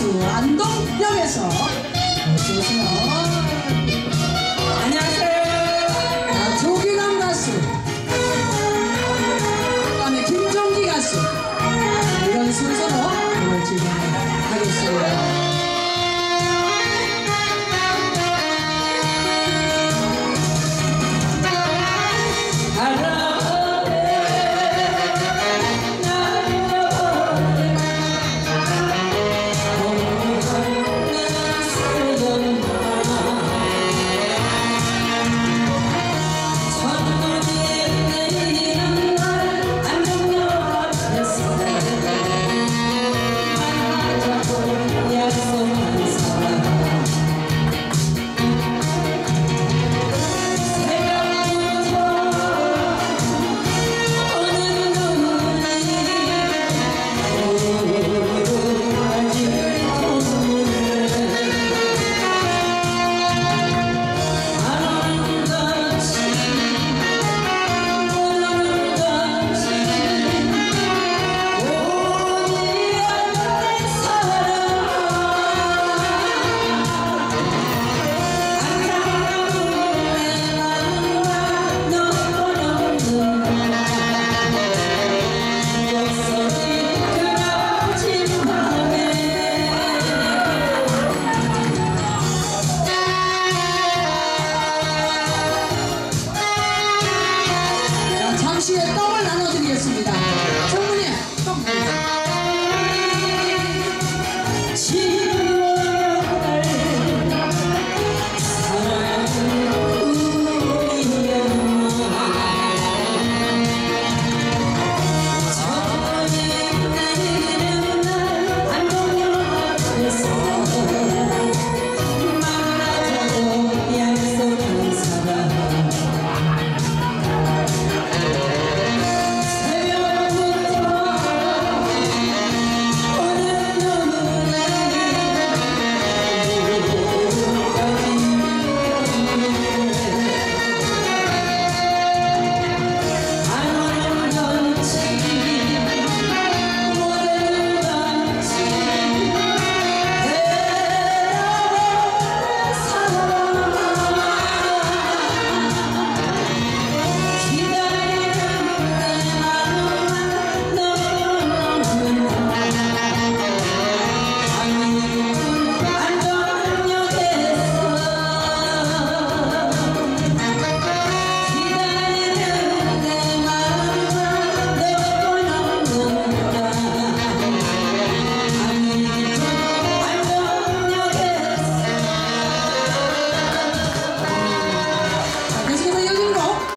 수안동역에서 어서 오세요. 어, 어. 하나만 나눠드리겠습니다.